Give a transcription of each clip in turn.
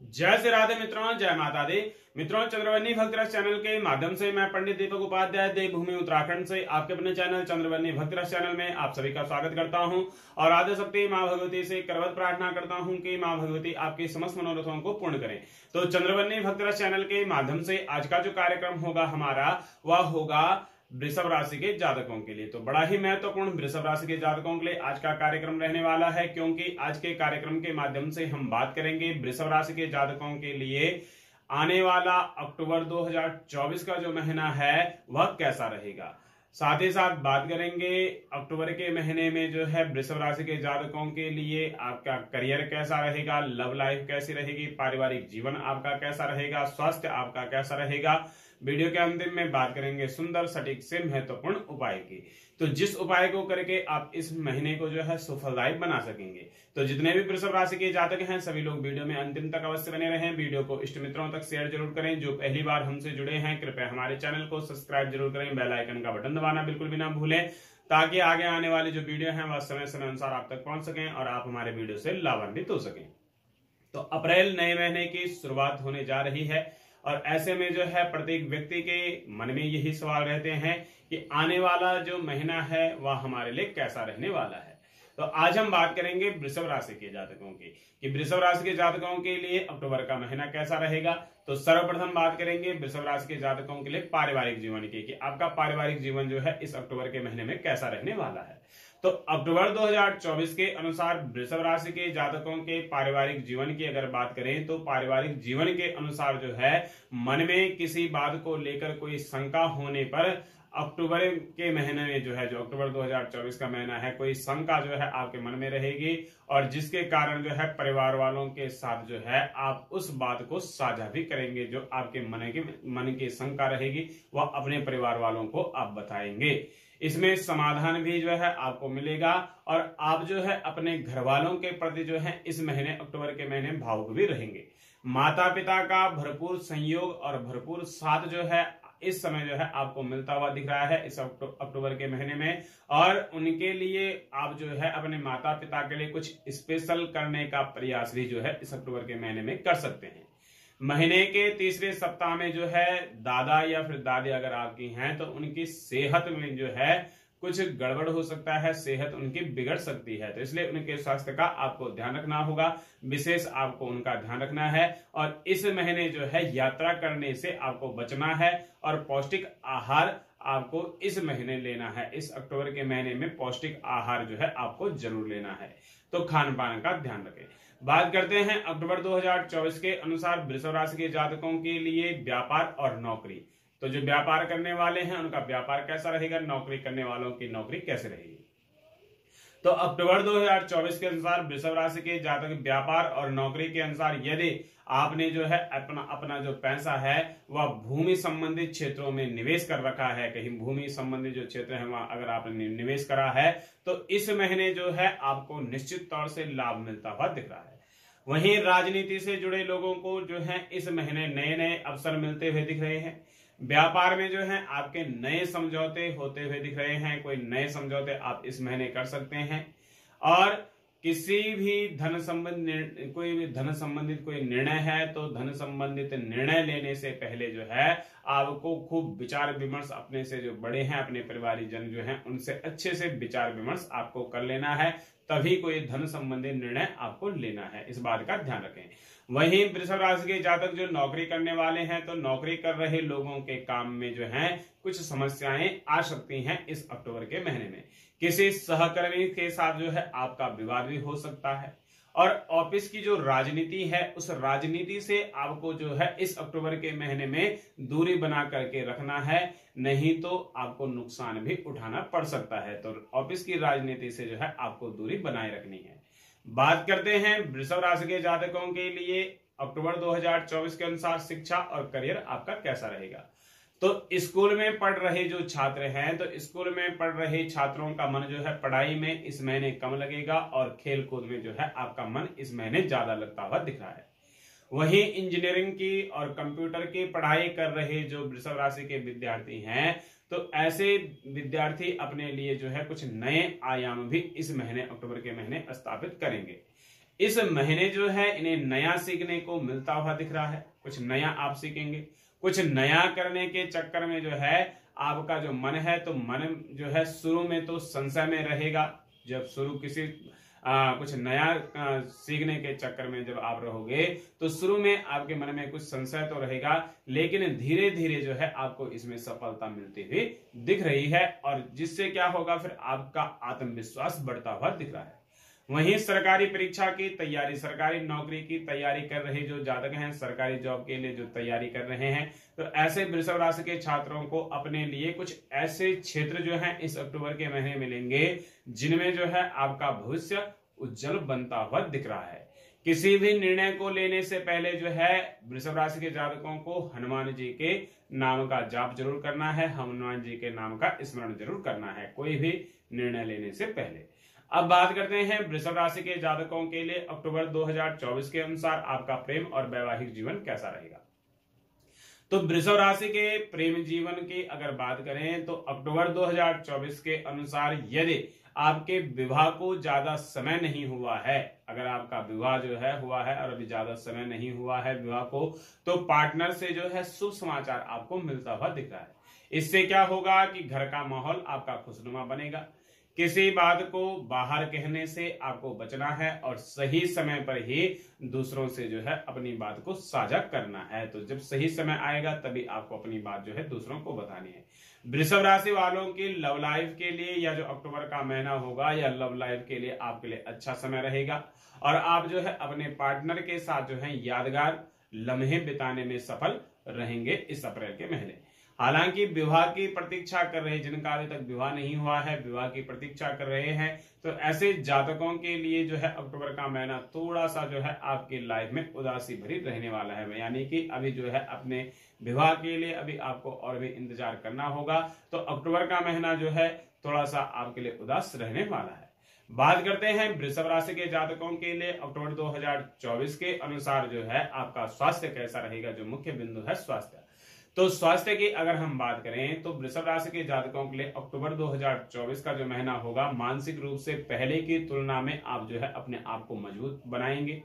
जय श्री राधे मित्रों, जय माता दी। मित्रों चंद्रवन्नी भक्तरस चैनल के माध्यम से मैं पंडित दीपक उपाध्याय, देवभूमि उत्तराखंड से आपके अपने चैनल चंद्रवन्नी भक्तरस चैनल में आप सभी का स्वागत करता हूँ। और आदि शक्ति माँ भगवती से करवत प्रार्थना करता हूँ कि माँ भगवती आपके समस्त मनोरथों को पूर्ण करें। तो चंद्रवन्नी भक्तरस चैनल के माध्यम से आज का जो कार्यक्रम होगा हमारा, वह होगा वृषभ राशि के जातकों के लिए। तो बड़ा ही महत्वपूर्ण वृषभ राशि के जातकों के लिए आज का कार्यक्रम रहने वाला है, क्योंकि आज के कार्यक्रम के माध्यम से हम बात करेंगे वृषभ राशि के जातकों के लिए। आने वाला अक्टूबर 2024 का जो महीना है, वह कैसा रहेगा? साथ ही साथ बात करेंगे अक्टूबर के महीने में जो है वृषभ राशि के जातकों के लिए आपका करियर कैसा रहेगा, लव लाइफ कैसी रहेगी, पारिवारिक जीवन आपका कैसा रहेगा, स्वास्थ्य आपका कैसा रहेगा वीडियो के अंतिम में बात करेंगे सुंदर सटीक से महत्वपूर्ण उपाय की। तो जिस उपाय को करके आप इस महीने को जो है सफलदायक बना सकेंगे तो जितने भी वृषभ राशि के जातक हैं, सभी लोग वीडियो में अंतिम तक अवश्य बने रहें। वीडियो को इष्ट मित्रों तक शेयर ज़रूर करें। जो पहली बार हमसे जुड़े हैं, कृपया हमारे चैनल को सब्सक्राइब ज़रूर करें। बेल आइकन का बटन दबाना बिल्कुल भी ना भूलें, ताकि आगे आने वाली जो वीडियो है, वह समय समय अनुसार आप तक पहुँच सकें और आप हमारे वीडियो से लाभान्वित हो सकें। तो अप्रैल नए महीने की शुरुआत होने जा रही है। और ऐसे में जो है प्रत्येक व्यक्ति के मन में यही सवाल रहते हैं कि आने वाला जो महीना है, वह हमारे लिए कैसा रहने वाला है? तो आज हम बात करेंगे वृषभ राशि के जातकों की, कि वृषभ राशि के जातकों के लिए अक्टूबर का महीना कैसा रहेगा? तो सर्वप्रथम बात करेंगे वृषभ राशि के जातकों के लिए पारिवारिक जीवन की, कि आपका पारिवारिक जीवन जो है इस अक्टूबर के महीने में कैसा रहने वाला है? तो अक्टूबर 2024 के अनुसार वृषभ राशि के जातकों के पारिवारिक जीवन की अगर बात करें तो पारिवारिक जीवन के अनुसार जो है, मन में किसी बात को लेकर कोई शंका होने पर अक्टूबर के महीने में जो है, जो अक्टूबर 2024 का महीना है, कोई शंका जो है आपके मन में रहेगी और जिसके कारण जो है परिवार वालों के साथ जो है आप उस बात को साझा भी करेंगे जो आपके मन की मन की शंका रहेगी, वह अपने परिवार वालों को आप बताएँगे। इसमें समाधान भी जो है आपको मिलेगा और आप जो है अपने घर वालों के प्रति जो है इस महीने अक्टूबर के महीने भावुक भी रहेंगे। माता पिता का भरपूर संयोग और भरपूर साथ जो है इस समय जो है आपको मिलता हुआ दिख रहा है इस अक्टूबर के महीने में और उनके लिए आप जो है अपने माता पिता के लिए कुछ स्पेशल करने का प्रयास भी जो है इस अक्टूबर के महीने में कर सकते हैं। महीने के तीसरे सप्ताह में जो है, दादा या फिर दादी अगर आपकी हैं तो उनकी सेहत में जो है, कुछ गड़बड़ हो सकता है, सेहत उनकी बिगड़ सकती है। तो इसलिए उनके स्वास्थ्य का आपको ध्यान रखना होगा, विशेष आपको उनका ध्यान रखना है, और इस महीने जो है, यात्रा करने से आपको बचना है, और पौष्टिक आहार आपको इस महीने लेना है, इस अक्टूबर के महीने में पौष्टिक आहार जो है आपको ज़रूर लेना है। तो खान पान का ध्यान रखें। बात करते हैं अक्टूबर 2024 के अनुसार वृषभ राशि के जातकों के लिए व्यापार और नौकरी। तो जो व्यापार करने वाले हैं, उनका व्यापार कैसा रहेगा? नौकरी करने वालों की नौकरी कैसे रहेगी? तो अक्टूबर 2024 के अनुसार वृषभ राशि के जातक व्यापार और नौकरी के अनुसार यदि आपने जो है अपना अपना जो पैसा है, वह भूमि संबंधित क्षेत्रों में निवेश कर रखा है, कहीं भूमि संबंधित जो क्षेत्र है, वहाँ अगर आपने निवेश करा है तो इस महीने जो है आपको निश्चित तौर से लाभ मिलता हुआ दिख रहा है। वहीं राजनीति से जुड़े लोगों को जो है इस महीने नए नए अवसर मिलते हुए दिख रहे हैं। व्यापार में जो है, आपके नए समझौते होते हुए दिख रहे हैं, कोई नए समझौते आप इस महीने कर सकते हैं। और किसी भी धन संबंध कोई भी धन संबंधित कोई निर्णय है तो धन संबंधित निर्णय लेने से पहले जो है आपको खूब विचार विमर्श अपने से जो बड़े हैं, अपने परिवारी जन जो हैं, उनसे अच्छे से विचार विमर्श आपको कर लेना है। तभी कोई धन संबंधी निर्णय आपको लेना है। इस बात का ध्यान रखें। वहीं वृषभ राशि के जातक जो नौकरी करने वाले हैं तो नौकरी कर रहे लोगों के काम में जो है, कुछ समस्याएँ आ सकती हैं इस अक्टूबर के महीने में। किसी सहकर्मी के साथ जो है, आपका विवाद भी हो सकता है। और ऑफ़िस की जो राजनीति है, उस राजनीति से आपको जो है, इस अक्टूबर के महीने में दूरी बना करके रखना है। नहीं तो आपको नुकसान भी उठाना पड़ सकता है। तो ऑफ़िस की राजनीति से जो है, आपको दूरी बनाए रखनी है। बात करते हैं वृषभ राशि के जातकों के लिए। अक्टूबर 2024 के अनुसार शिक्षा और करियर आपका कैसा रहेगा? तो स्कूल में पढ़ रहे जो छात्र हैं तो स्कूल में पढ़ रहे छात्रों का मन जो है पढ़ाई में इस महीने कम लगेगा और खेल कूद में जो है आपका मन इस महीने ज़्यादा लगता हुआ दिख रहा है। वहीं इंजीनियरिंग की और कंप्यूटर की पढ़ाई कर रहे जो वृषभ राशि के विद्यार्थी हैं तो ऐसे विद्यार्थी अपने लिए जो है कुछ नए आयाम भी इस महीने, अक्टूबर के महीने स्थापित करेंगे। इस महीने जो है इन्हें नया सीखने को मिलता हुआ दिख रहा है। कुछ नया आप सीखेंगे। कुछ नया करने के चक्कर में जो है आपका जो मन है तो मन जो है शुरू में तो संशय में रहेगा। जब शुरू किसी आ, कुछ नया आ, सीखने के चक्कर में जब आप रहोगे तो शुरू में आपके मन में कुछ संशय तो रहेगा लेकिन धीरे धीरे जो है आपको इसमें सफलता मिलती हुई दिख रही है और जिससे क्या होगा फिर आपका आत्मविश्वास बढ़ता हुआ दिख रहा है। वहीं सरकारी परीक्षा की तैयारी, सरकारी नौकरी की तैयारी कर रहे जो जातक हैं, सरकारी जॉब के लिए जो तैयारी कर रहे हैं तो ऐसे वृषभ राशि के छात्रों को अपने लिए कुछ ऐसे क्षेत्र जो हैं इस अक्टूबर के महीने मिलेंगे, जिनमें जो है आपका भविष्य उज्जवल बनता हुआ दिख रहा है। किसी भी निर्णय को लेने से पहले जो है वृषभ राशि के जातकों को हनुमान जी के नाम का जाप ज़रूर करना है, हनुमान जी के नाम का स्मरण ज़रूर करना है, कोई भी निर्णय लेने से पहले। अब बात करते हैं वृषभ राशि के जातकों के लिए अक्टूबर 2024 के अनुसार आपका प्रेम और वैवाहिक जीवन कैसा रहेगा? तो वृषभ राशि के प्रेम जीवन की अगर बात करें तो अक्टूबर 2024 के अनुसार यदि आपके विवाह को ज़्यादा समय नहीं हुआ है, अगर आपका विवाह जो है हुआ है और अभी ज़्यादा समय नहीं हुआ है विवाह को तो पार्टनर से जो है शुभ समाचार आपको मिलता हुआ दिख रहा है। इससे क्या होगा कि घर का माहौल आपका खुशनुमा बनेगा। किसी बात को बाहर कहने से आपको बचना है और सही समय पर ही दूसरों से जो है अपनी बात को साझा करना है। तो जब सही समय आएगा, तभी आपको अपनी बात जो है दूसरों को बतानी है। वृषभ राशि वालों की लव लाइफ के लिए या जो अक्टूबर का महीना होगा, या लव लाइफ के लिए आपके लिए अच्छा समय रहेगा। और आप जो है अपने पार्टनर के साथ जो है यादगार लम्हे बिताने में सफल रहेंगे इस अप्रैल के महीने। हालाँकि विवाह की प्रतीक्षा कर रहे जिनका अभी तक विवाह नहीं हुआ है, विवाह की प्रतीक्षा कर रहे हैं तो ऐसे जातकों के लिए जो है अक्टूबर का महीना थोड़ा सा जो है आपकी लाइफ में उदासी भरी रहने वाला है। यानी कि अभी जो है अपने विवाह के लिए अभी आपको और भी इंतज़ार करना होगा। तो अक्टूबर का महीना जो है थोड़ा सा आपके लिए उदास रहने वाला है। बात करते हैं वृषभ राशि के जातकों के लिए। अक्टूबर 2024 के अनुसार जो है आपका स्वास्थ्य कैसा रहेगा, जो मुख्य बिंदु है स्वास्थ्य। तो स्वास्थ्य की अगर हम बात करें तो वृषभ राशि के जातकों के लिए अक्टूबर 2024 का जो महीना होगा, मानसिक रूप से पहले की तुलना में आप जो है अपने आप को मज़बूत बनाएँगे।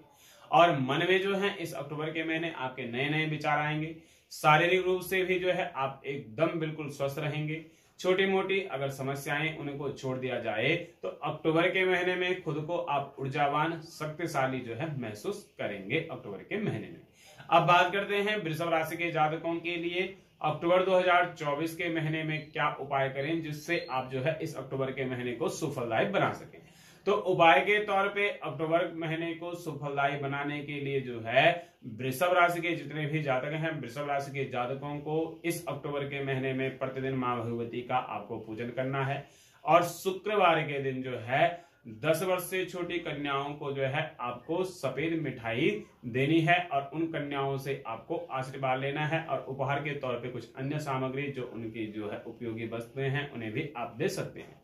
और मन में जो है, इस अक्टूबर के महीने आपके नए नए विचार आएँगे। शारीरिक रूप से भी जो है, आप एकदम बिल्कुल स्वस्थ रहेंगे। छोटी मोटी अगर समस्याएँ उनको छोड़ दिया जाए तो अक्टूबर के महीने में खुद को आप ऊर्जावान, शक्तिशाली जो है महसूस करेंगे अक्टूबर के महीने में। अब बात करते हैं वृषभ राशि के जातकों के लिए। अक्टूबर 2024 के महीने में क्या उपाय करें जिससे आप जो है इस अक्टूबर के महीने को सुफलदायी बना सकें? तो उपाय के तौर पे अक्टूबर महीने को सुफलदायी बनाने के लिए जो है वृषभ राशि के जितने भी जातक हैं, वृषभ राशि के जातकों को इस अक्टूबर के महीने में प्रतिदिन माँ भगवती का आपको पूजन करना है। और शुक्रवार के दिन जो है दस वर्ष से छोटी कन्याओं को जो है आपको सफ़ेद मिठाई देनी है और उन कन्याओं से आपको आशीर्वाद लेना है और उपहार के तौर पे कुछ अन्य सामग्री जो उनकी जो है उपयोगी वस्तुएँ हैं, उन्हें भी आप दे सकते हैं।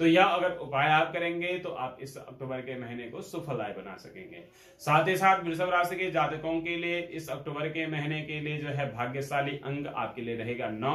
तो यह अगर उपाय आप करेंगे तो आप इस अक्टूबर के महीने को सुफलाय बना सकेंगे। साथ ही साथ वृषभ राशि के जातकों के लिए इस अक्टूबर के महीने के लिए जो है भाग्यशाली अंग आपके लिए रहेगा नौ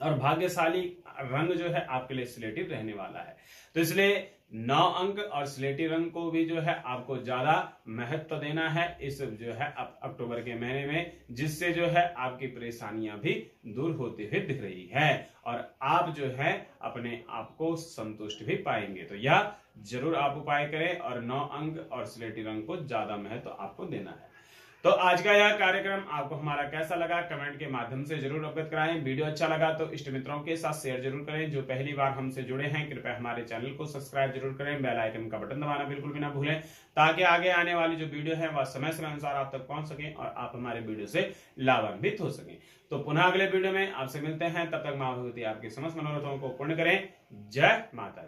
और भाग्यशाली रंग जो है आपके लिए सिलेटिव रहने वाला है। तो इसलिए नौ अंक और स्लेटी रंग को भी जो है आपको ज़्यादा महत्व देना है इस जो है अक्टूबर के महीने में, जिससे जो है आपकी परेशानियाँ भी दूर होती हुई दिख रही है और आप जो है अपने आप को संतुष्ट भी पाएँगे। तो यह ज़रूर आप उपाय करें और नौ अंक और स्लेटी रंग को ज़्यादा महत्व आपको देना है। तो आज का यह कार्यक्रम आपको हमारा कैसा लगा, कमेंट के माध्यम से ज़रूर अवगत कराएँ। वीडियो अच्छा लगा तो इष्ट मित्रों के साथ शेयर ज़रूर करें। जो पहली बार हमसे जुड़े हैं, कृपया हमारे चैनल को सब्सक्राइब ज़रूर करें। बेल आइकन का बटन दबाना बिल्कुल भी ना भूलें, ताकि आगे आने वाली जो वीडियो है, वह समय समय अनुसार आप तक पहुँच सके और आप हमारे वीडियो से लाभान्वित हो सके। तो पुनः अगले वीडियो में आपसे मिलते हैं। तब तक माँ भगवती आपके समस्त मनोरथों को पूर्ण करें। जय माता